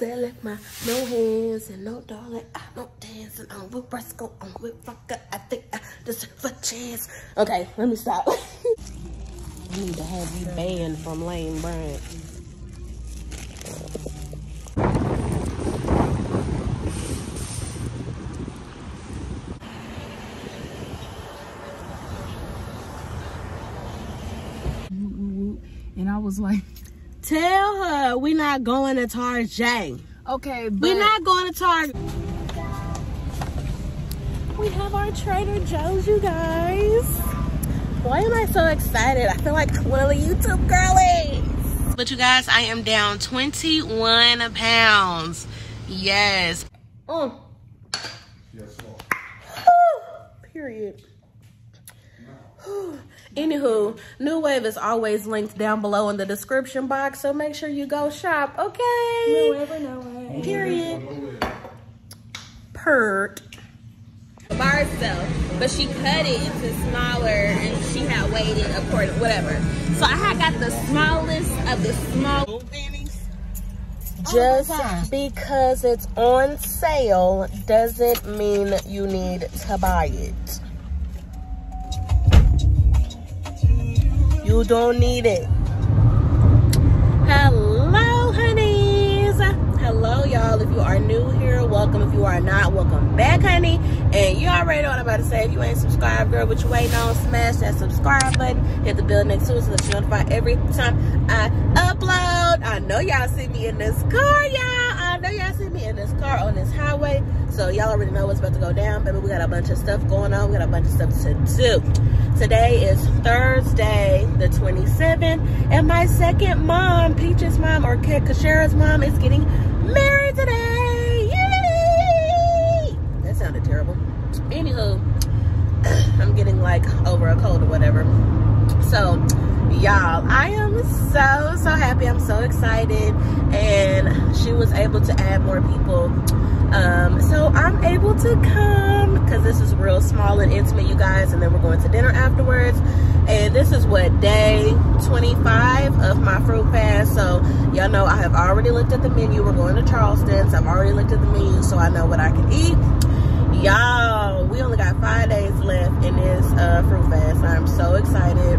Selling my no hands and no darling. I don't dance and I'm with Briscoe. I'm with Vodka. I think I deserve a chance. Okay, let me stop. I need to have you banned from Lane Bryant. And I was like, Tell her we're not going to Target. okay, but We're not going to Target. We have our Trader Joe's, you guys. Why am I so excited? I feel like one of the YouTube girlies. But you guys, I am down 21 pounds. Yes. Mm. Period. Anywho, New Wave is always linked down below in the description box, so make sure you go shop, okay? Period. Pert. By herself, but she cut it into smaller and she had weighted it according, whatever. So I had got the smallest of the small panties. Just because it's on sale doesn't mean you need to buy it. You don't need it. Hello, honeys. Hello, y'all. If you are new here, welcome. If you are not, welcome back, honey. And you already know what I'm about to say. If you ain't subscribed, girl, what you waiting on, smash that subscribe button. Hit the bell next to it so that you're notified every time I upload. I know y'all see me in this car, y'all. Know y'all see me in this car on this highway. So y'all already know what's about to go down, baby. We got a bunch of stuff going on. We got a bunch of stuff to do. Today is Thursday, the 27th, and my second mom, Peach's mom, or Kashara's mom, is getting married today. Yay! That sounded terrible. Anywho, I'm getting like over a cold or whatever. So, y'all, I am so, so happy. I'm so excited. And she was able to add more people. Um, so I'm able to come because this is real small and intimate, you guys. And then we're going to dinner afterwards. And this is what day 25 of my fruit fast. So y'all know I have already looked at the menu. We're going to Charleston. So I've already looked at the menu so I know what I can eat. Y'all, we only got five days left in this uh, fruit fast. I'm so excited.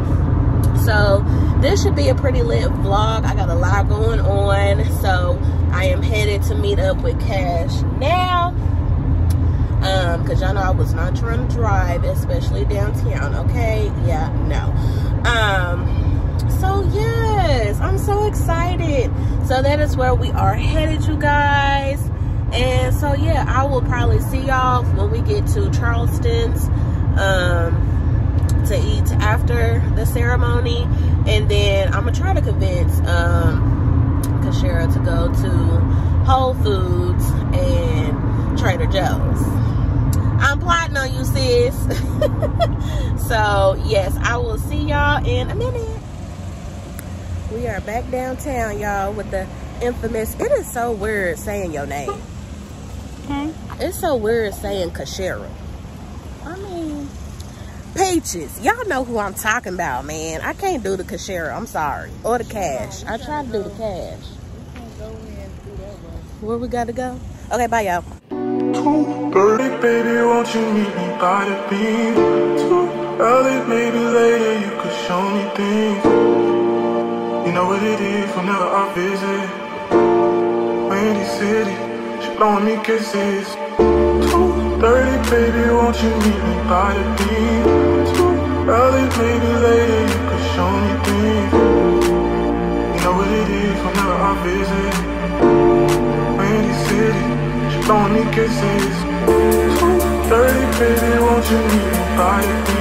So this should be a pretty lit vlog. I got a lot going on. So I am headed to meet up with Cash now. Um, cause y'all know I was not trying to drive, especially downtown, okay? Yeah, no. Um, so yes, I'm so excited. So that is where we are headed, you guys. And so yeah, I will probably see y'all when we get to Charleston's um, to eat after the ceremony. And then I'm gonna try to convince um, Kashara to go to Whole Foods and Trader Joe's. I'm plotting on you, sis. so yes, I will see y'all in a minute. We are back downtown, y'all, with the infamous. It is so weird saying your name. Okay. It's so weird saying Kashara. I mean, Peaches. Y'all know who I'm talking about, man. I can't do the Kashara. I'm sorry. Or the cash. I tried to do the cash. Where we gotta go? Okay, bye, y'all. Two thirty, baby, won't you meet me by the beam? Too early, maybe later, you could show me things. You know what it is whenever I visit. Windy City, she blowing me kisses. Thirty, baby, won't you meet me by the? Too early, maybe later, you could show me things. You know what it is whenever I visit. Windy City, she blowing me kisses. Thirty, baby, won't you meet me by the beam?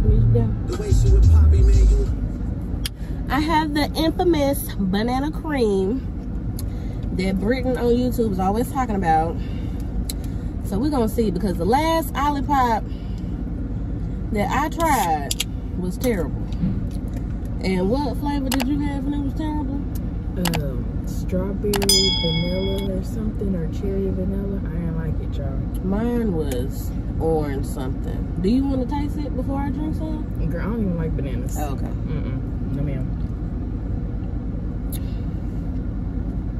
Kisses. You cut the music down. I have the infamous banana cream that Britain on YouTube is always talking about. So we're gonna see because the last Olipop that I tried was terrible. And what flavor did you have and it was terrible? Um, strawberry vanilla or something, or cherry vanilla. I didn't like it, y'all. Mine was orange something. Do you want to taste it before I drink some? Girl, I don't even like bananas. Okay. Mm-mm. No, ma'am.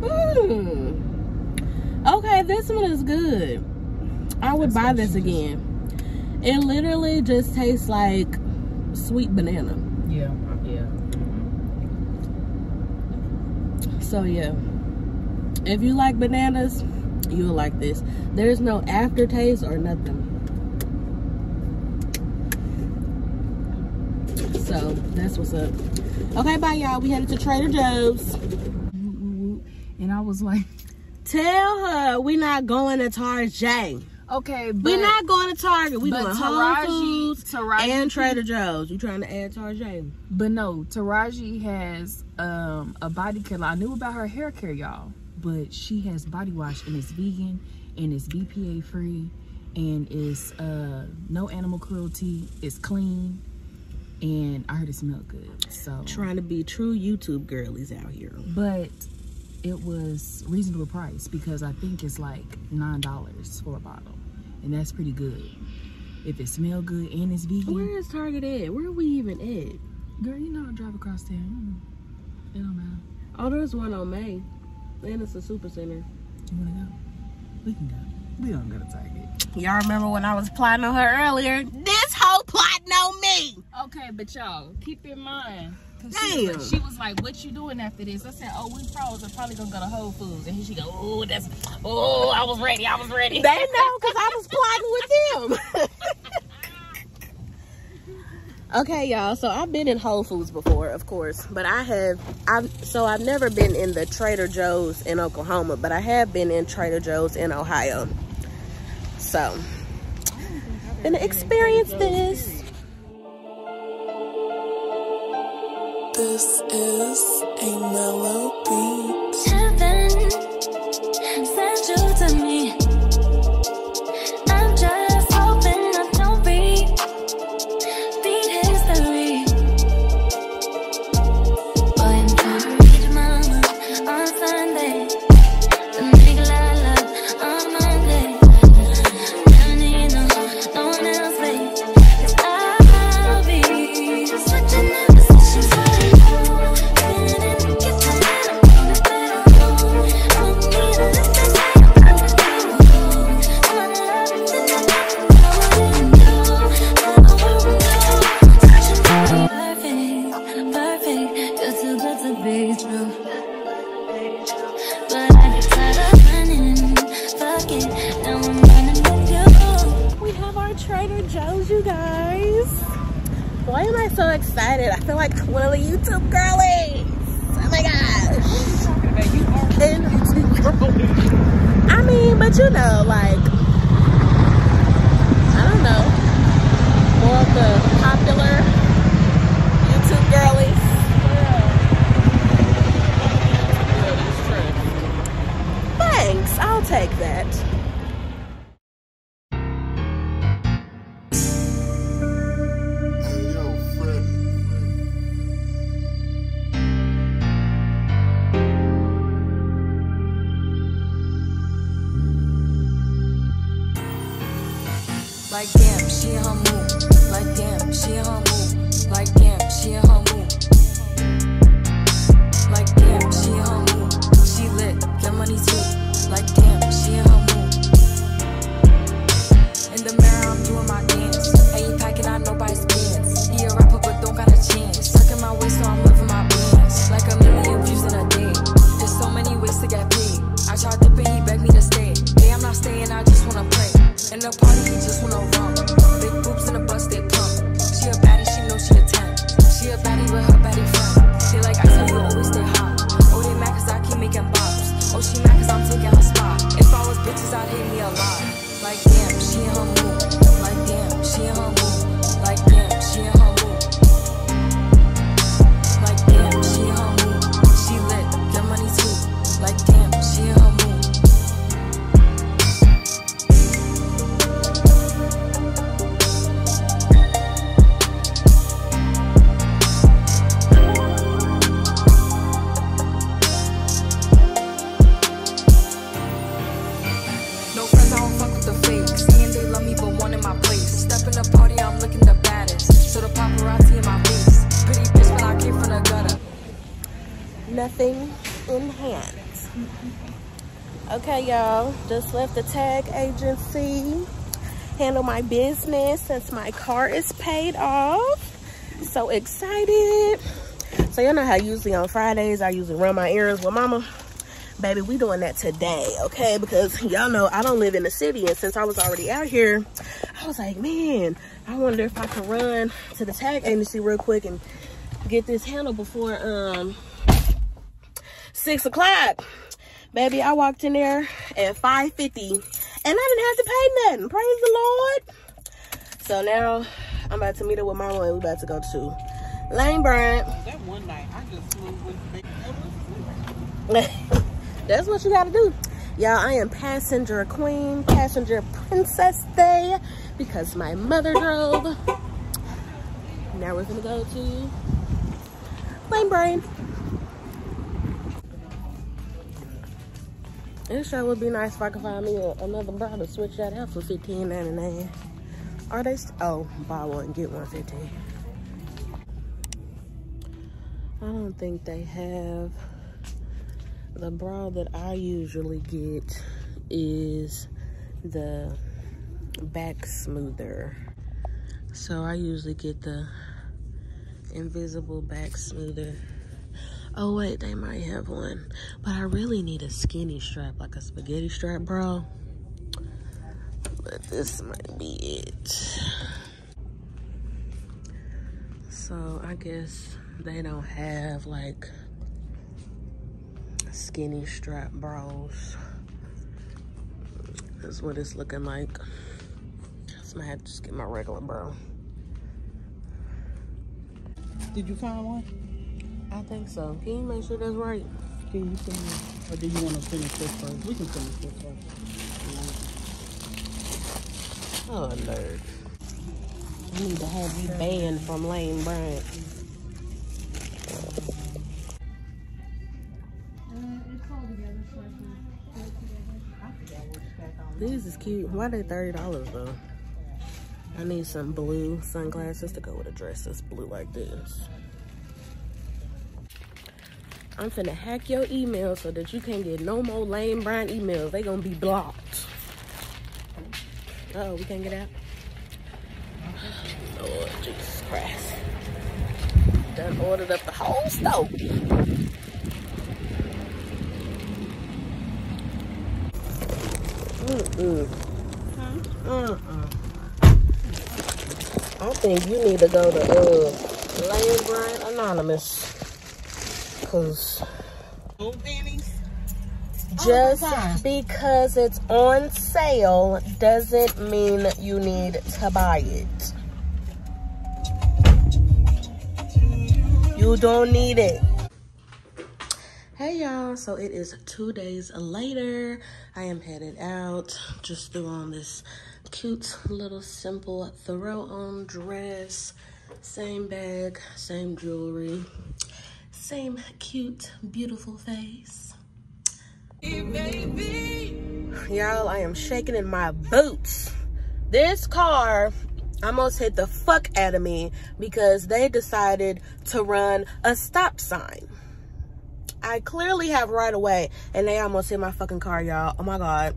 Mm. Okay, this one is good. I would buy this again. It literally just tastes like sweet banana. Yeah, yeah. So yeah, if you like bananas, you'll like this. There's no aftertaste or nothing. So that's what's up. Okay, bye y'all. We headed to Trader Joe's. And I was like, Tell her we're not going to Target. okay, but We're not going to Target. We doing Taraji- Whole Foods Taraji- and Trader Joe's. You trying to add Target? But no, Taraji has um, a body care. I knew about her hair care, y'all, but she has body wash and it's vegan and it's BPA free and it's uh, no animal cruelty. It's clean and I heard it smelled good. So, Trying to be true YouTube girlies out here. but it was reasonable price because I think it's like nine dollars for a bottle, and that's pretty good. If it smell good and it's vegan, Where is Target at? Where are we even at? girl, you know I drive across town. It don't matter. Oh, there's one on May. And it's a super center. You wanna go? We can go. We don't go to Target. Y'all remember when I was plotting on her earlier? This whole plotting on me. Okay, but y'all keep in mind. She, was, she was like, "What you doing after this?" I said, "Oh, we pros are probably gonna go to Whole Foods." And she go, "Oh, that's oh, I was ready. I was ready." They know because I was plotting with them. okay, y'all. So I've been in Whole Foods before, of course, but I have. I've so I've never been in the Trader Joe's in Oklahoma, but I have been in Trader Joe's in Ohio. So, gonna experience this. This is a mellow beat. Heaven sent you to me. You guys. Why am I so excited? I feel like one of the YouTube girlies. Oh my gosh. And YouTube. I mean, but you know, like, I don't know. More of the popular YouTube girlies. Thanks, I'll take that. Like damn, she in her. Like damn, she in her. Like damn, she in her. Okay, y'all, just left the tag agency. Handle my business since my car is paid off. So excited. So y'all know how usually on Fridays I usually run my errands with mama. Baby, we doing that today, okay? Because y'all know I don't live in the city and since I was already out here, I was like, man, I wonder if I can run to the tag agency real quick and get this handled before um six o'clock. Baby, I walked in there at 5.50 and I didn't have to pay nothing. Praise the Lord. So now I'm about to meet up with mama and we about to go to Lane Bryant. That one night, I just flew with the That's what you gotta do. Y'all, I am passenger queen, passenger princess day because my mother drove. Now we're gonna go to Lane Bryant. It sure would be nice if I could find me another bra to switch that out for fifteen ninety nine. Are they? Oh, buy one get one fifteen. I don't think they have. The bra that I usually get is the back smoother. So I usually get the invisible back smoother. Oh wait, they might have one. But I really need a skinny strap, like a spaghetti strap bra. But this might be it. So I guess they don't have like skinny strap bras. That's what it's looking like. So gonna have to just get my regular bra. Did you find one? I think so. Can you make sure that's right? Can you me? Or do you want to finish this first? We can finish this first. Oh, nerd. I need to have you banned from Lane Bryant. These is cute. Why they thirty dollars though? I need some blue sunglasses to go with a dress that's blue like this. I'm finna hack your email so that you can't get no more Lane Bryant emails. They gonna be blocked. Uh oh, we can't get out. Lord Jesus Christ. Done ordered up the whole stove. Mm-mm. Mm-mm. I think you need to go to uh, Lane Bryant Anonymous. Cause Old pennies? just because it's on sale doesn't mean you need to buy it. You don't need it. Hey y'all, so it is two days later. I am headed out. Just threw on this cute little simple throw on dress. Same bag, same jewelry, same cute, beautiful face. Y'all, I am shaking in my boots. This car almost hit the fuck out of me because they decided to run a stop sign. I clearly have right away and they almost hit my fucking car, y'all. Oh my God.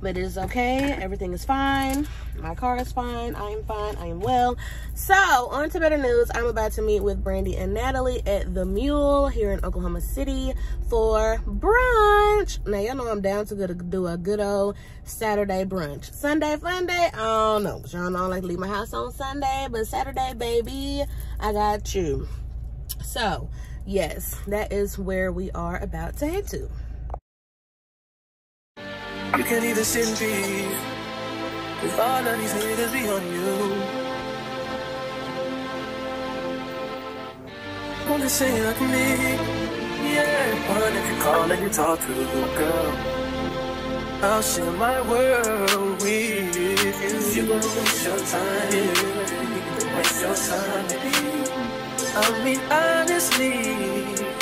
But it is okay. Everything is fine. My car is fine. I am fine. I am well. So, on to better news. I'm about to meet with Brandy and Natalie at The Mule here in Oklahoma City for brunch. Now, y'all know I'm down to go to do a good old Saturday brunch. Sunday fun day? I don't know. Y'all know I like to leave my house on Sunday, but Saturday, baby, I got you. So, yes, that is where we are about to head to. You can either sit and be with all of these niggas be on you. Only say like me, yeah. One if you call and you talk to, girl. I'll share my world with you. You gon' waste your time, waste your time, baby. I mean, honestly,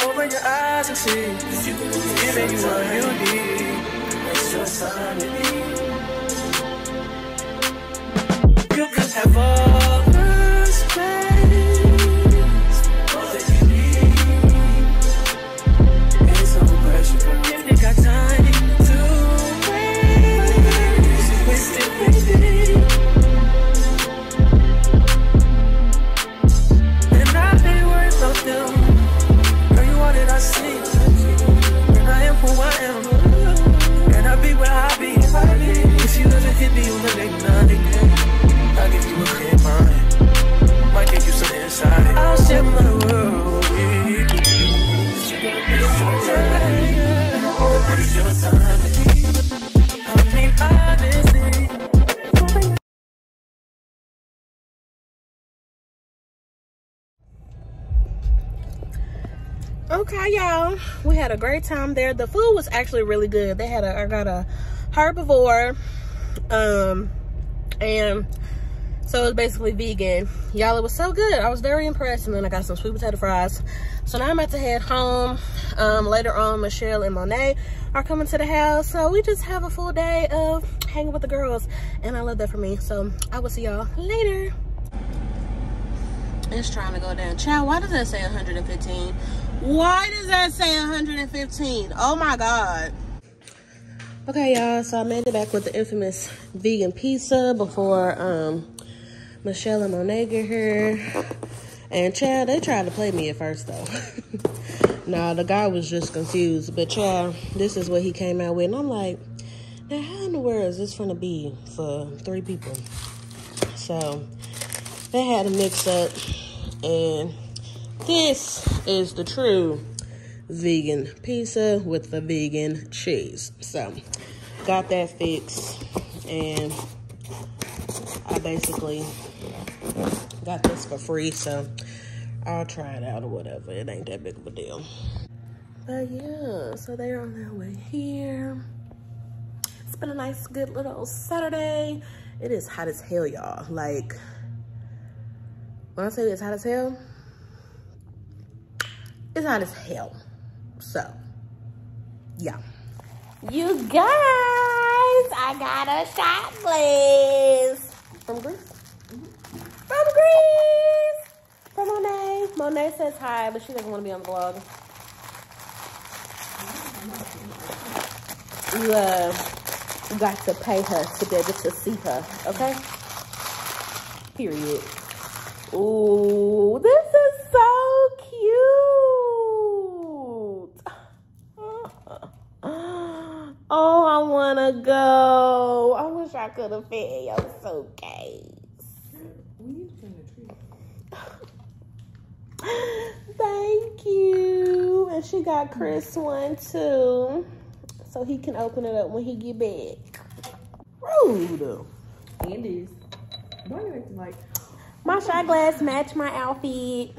open your eyes and see. Giving you what you need. Waste your time, baby. You y'all. We had a great time there. The food was actually really good. They had a I got a herbivore. Um and so it was basically vegan. Y'all, it was so good. I was very impressed. And then I got some sweet potato fries. So now I'm about to head home. Um, later on, Michelle and Monet are coming to the house. So we just have a full day of hanging with the girls. And I love that for me. So I will see y'all later. It's trying to go down. Child, why does that say 115? Why does that say 115? Oh my God. Okay, y'all, so I made it back with the infamous vegan pizza before um, Michelle and Monet get here. And Chad, they tried to play me at first though. nah, the guy was just confused. But Chad, this is what he came out with. And I'm like, now how in the world is this gonna be for three people? So they had a mix up and this is the true vegan pizza with the vegan cheese. So got that fixed and I basically got this for free so I'll try it out or whatever. It ain't that big of a deal. But yeah, so they're on their way here. It's been a nice, good little Saturday. It is hot as hell, y'all. Like, when I say it's hot as hell, it's hot as hell. So, yeah. You guys, I got a shot glass. From Greece? From Greece. From Monet. Monet says hi, but she doesn't want to be on the vlog. You, uh, got to pay her to be able to see her, okay? Period. Ooh, this is so cute. Oh, I go. I wish I could have fit in your suitcase. Thank you. And she got Chris one too. So he can open it up when he get back. Rude. And this. Why you acting like My shot glass match my outfit.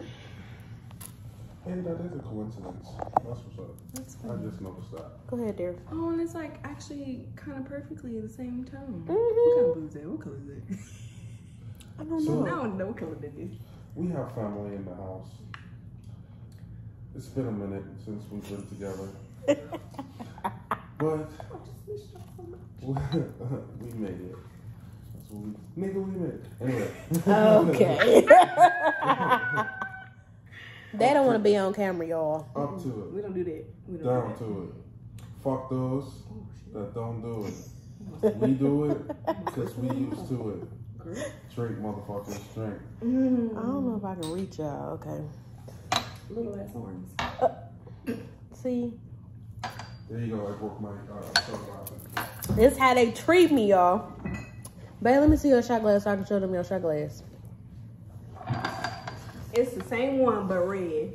Hey, that is a coincidence. That's what's up. that's I just noticed that. Go ahead, dear. Oh, and it's like actually kind of perfectly the same tone. Mhm. What kind of blue is that? What color is that? I don't So- know. I don't know what color that is. We have family in the house. It's been a minute since we've been together. but we made it. That's what we nigga we made it. Anyway. Okay. they don't want to be on camera, y'all. Up to it. We don't do that. We don't Down do that. to it. Fuck those that don't do it. We do it because we used to it. Drink, motherfuckers, drink. I don't know if I can reach y'all. Okay. Little ass arms. See, There you go. I broke my uh, sunglasses. this how they treat me, y'all. Babe, let me see your shot glass so I can show them your shot glass. It's the same one but red.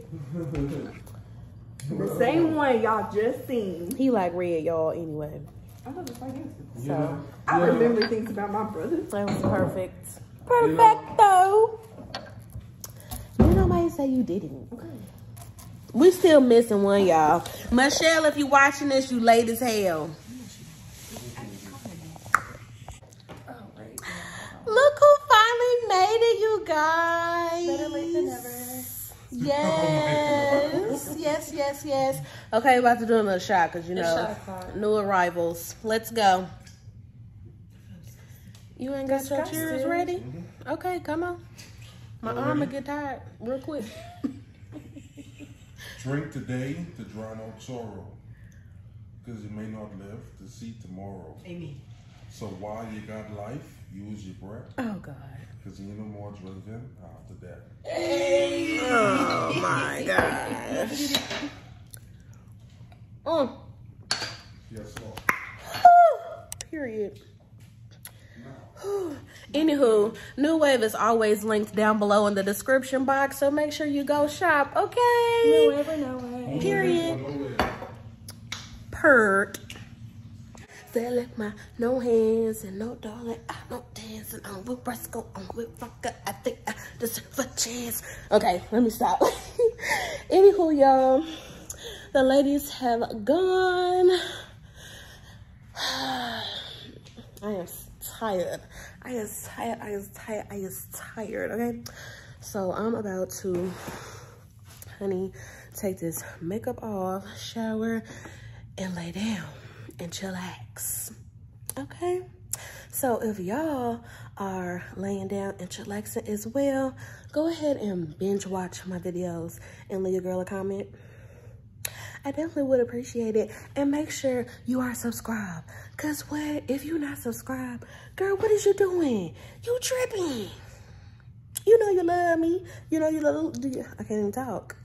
The same one y'all just seen. He like red, y'all. Anyway, I thought it was like So, know? I Yeah. remember things about my brother. that was perfect. Perfecto. You know, might say you didn't. Okay. We still missing one, y'all. Michelle, if you watching this, you late as hell. Oh. Look who finally made it, you guys. Better late than never. Yes, yes, yes, yes. Okay, about to do another shot because you know new arrivals. Let's go. You ain't got your Disgusting. cheers ready? Okay, come on. My arm will get tired real quick. Drink today to drown out sorrow, because you may not live to see tomorrow. Amen. So while you got life, use your breath, Oh God. Because you no more drinking after that. Oh my gosh. Mm. Yes, Lord. Period. Anywho, New Wave is always linked down below in the description box, so make sure you go shop, okay? Never know it. Period. Pert. My no hands and no darling. I don't dance and I'm with Briscoe. I'm with Rocker. I think I deserve a chance. Okay, let me stop. Anywho, y'all. the ladies have gone. I am tired. I am tired. I am tired. I am tired. Okay. So I'm about to, honey, take this makeup off, shower, and lay down and chillax. Okay. So if y'all are laying down and chillaxing as well, go ahead and binge watch my videos and leave your girl a comment. I definitely would appreciate it. And make sure you are subscribed. Cause what? If you're not subscribed, girl, what is you doing? You tripping. You know you love me. You know you love, I can't even talk.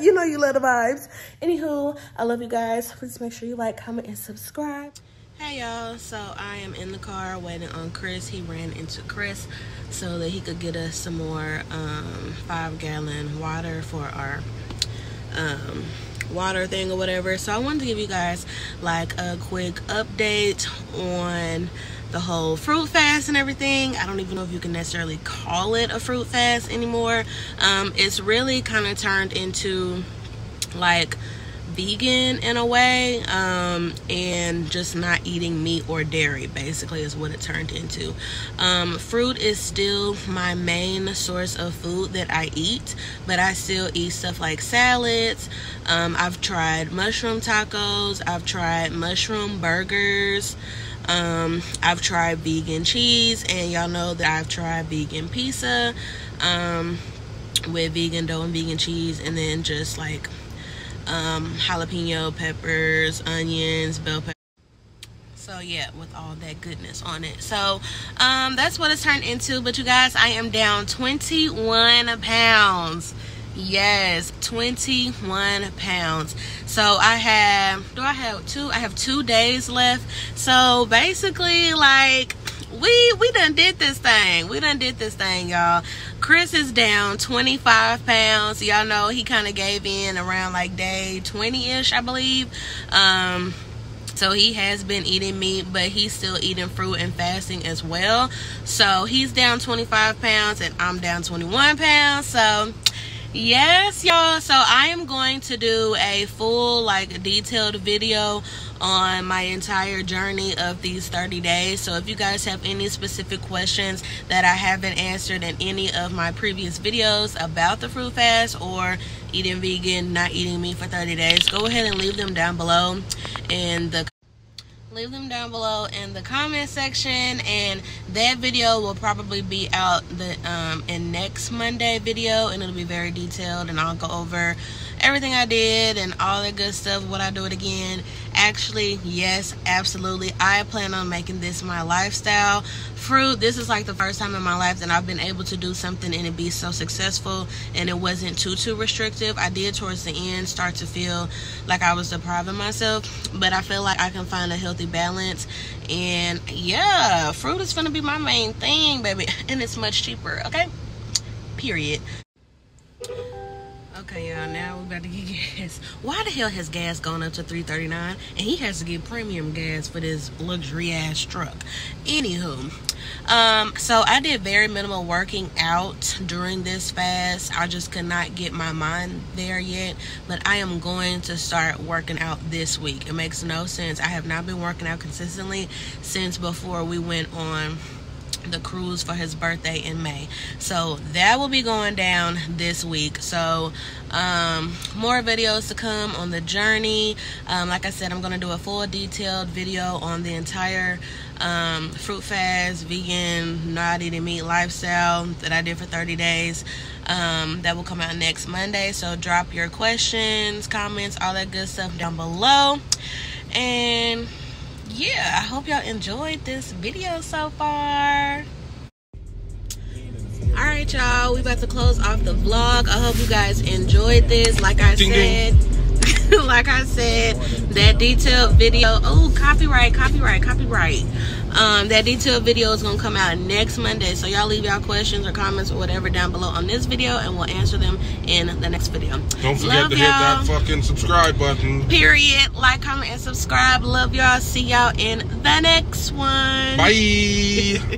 You know you love the vibes. Anywho, I love you guys. Please make sure you like, comment, and subscribe. Hey y'all, so I am in the car waiting on Chris. He ran into Chris so that he could get us some more um, five gallon water for our um, water thing or whatever. So I wanted to give you guys like a quick update on the whole fruit fast and everything. I don't even know if you can necessarily call it a fruit fast anymore. Um, it's really kind of turned into like vegan in a way um, and just not eating meat or dairy basically is what it turned into um, fruit is still my main source of food that i eat but i still eat stuff like salads um, i've tried mushroom tacos i've tried mushroom burgers um, I've tried vegan cheese, and y'all know that I've tried vegan pizza um, with vegan dough and vegan cheese, and then just like um, jalapeno peppers, onions, bell peppers. So yeah, with all that goodness on it. So um, that's what it's turned into. But you guys, I am down 21 pounds. Yes, 21 pounds. So I have, do I have two? I have two days left. So basically, like, we we done did this thing. We done did this thing, y'all. Chris is down 25 pounds. Y'all know he kind of gave in around like day 20-ish, I believe. Um, so he has been eating meat, but he's still eating fruit and fasting as well. So he's down 25 pounds and I'm down 21 pounds. So yes y'all. So i am going to do a full like detailed video on my entire journey of these 30 days. So if you guys have any specific questions that i haven't answered in any of my previous videos about the fruit fast or eating vegan not eating meat for 30 days go ahead and leave them down below in the leave them down below in the comment section and that video will probably be out the um in next monday video and it'll be very detailed and i'll go over everything i did and all that good stuff would i do it again actually yes absolutely. I plan on making this my lifestyle. Fruit this is like the first time in my life that i've been able to do something and it be so successful and it wasn't too too restrictive. I did towards the end start to feel like i was depriving myself but i feel like i can find a healthy balance. And yeah fruit is gonna be my main thing baby and it's much cheaper okay? Period Okay, y'all, now we're about to get gas. Why the hell has gas gone up to 339 and he has to get premium gas for this luxury ass truck? Anywho, um, so I did very minimal working out during this fast. I just could not get my mind there yet, but I am going to start working out this week. It makes no sense. I have not been working out consistently since before we went on the cruise for his birthday in May. So that will be going down this week. So um, more videos to come on the journey. Um, like I said, I'm going to do a full detailed video on the entire um, fruit fast, vegan, not eating meat lifestyle that I did for 30 days. Um, that will come out next Monday. So drop your questions, comments, all that good stuff down below. And yeah, I hope y'all enjoyed this video so far. All right, y'all, we about to close off the vlog. I hope you guys enjoyed this. Like I Ding, said, like I said, that detailed video. Oh, copyright, copyright, copyright. Um, that detailed video is gonna come out next Monday. So y'all leave y'all questions or comments or whatever down below on this video, and we'll answer them in the next video. Don't forget Love to hit that fucking subscribe button. Period. Like, comment, and subscribe. Love y'all. See y'all in the next one. Bye.